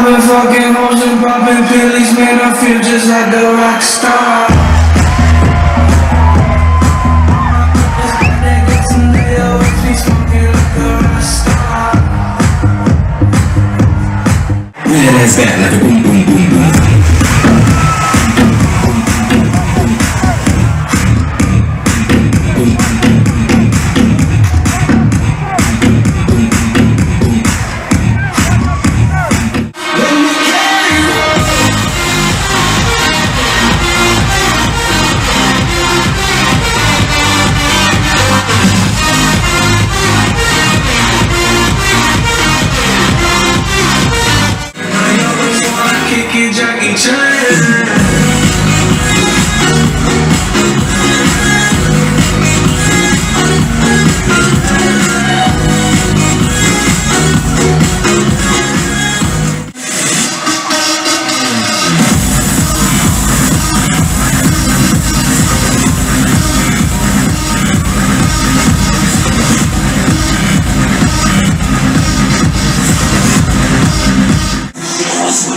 I've been fucking hoes and popping pills, man, I feel just like a rock star. Yeah, that's that, like a boom, boom, boom. back and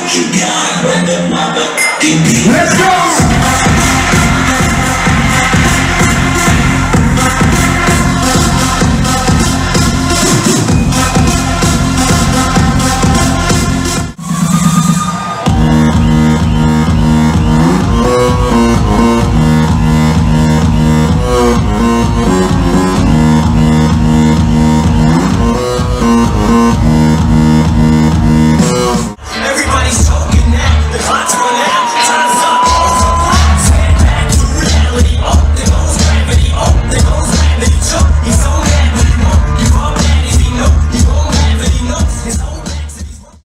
kick it, Jackie Chan. Let's go!